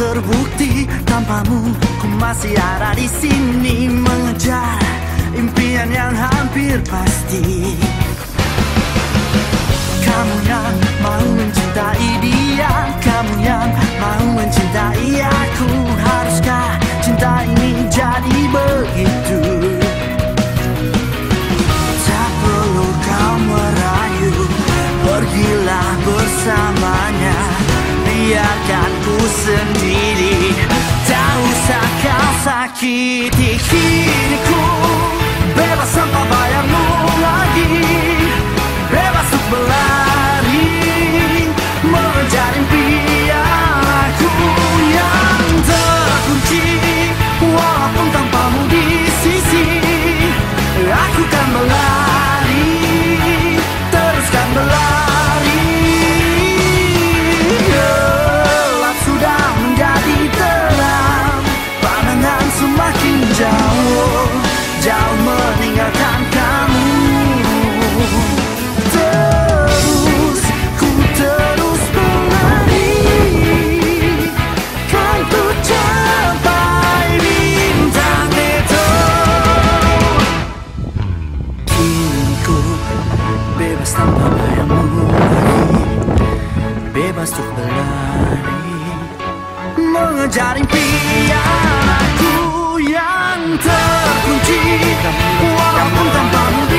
terbukti tanpamu ku masih ada di sini mengejar impian yang hampir pasti. Kamu yang mau mencintai dia, kamu yang mau mencintai aku. Haruskah cinta ini jadi begitu? Tak perlu kau merayu, pergilah bersamanya. Ku sendiri, tak usah kau sakiti kini ku bebas tanpa bayarmu lagi, bebas untuk berlari, mengejar impian aku yang terkunci, walaupun tanpamu di sisi, aku kan berlari, bebas tanpa bayangmu. Bebas untuk berlari. Mengejar impian aku yang terkunci. Walaupun tanpamu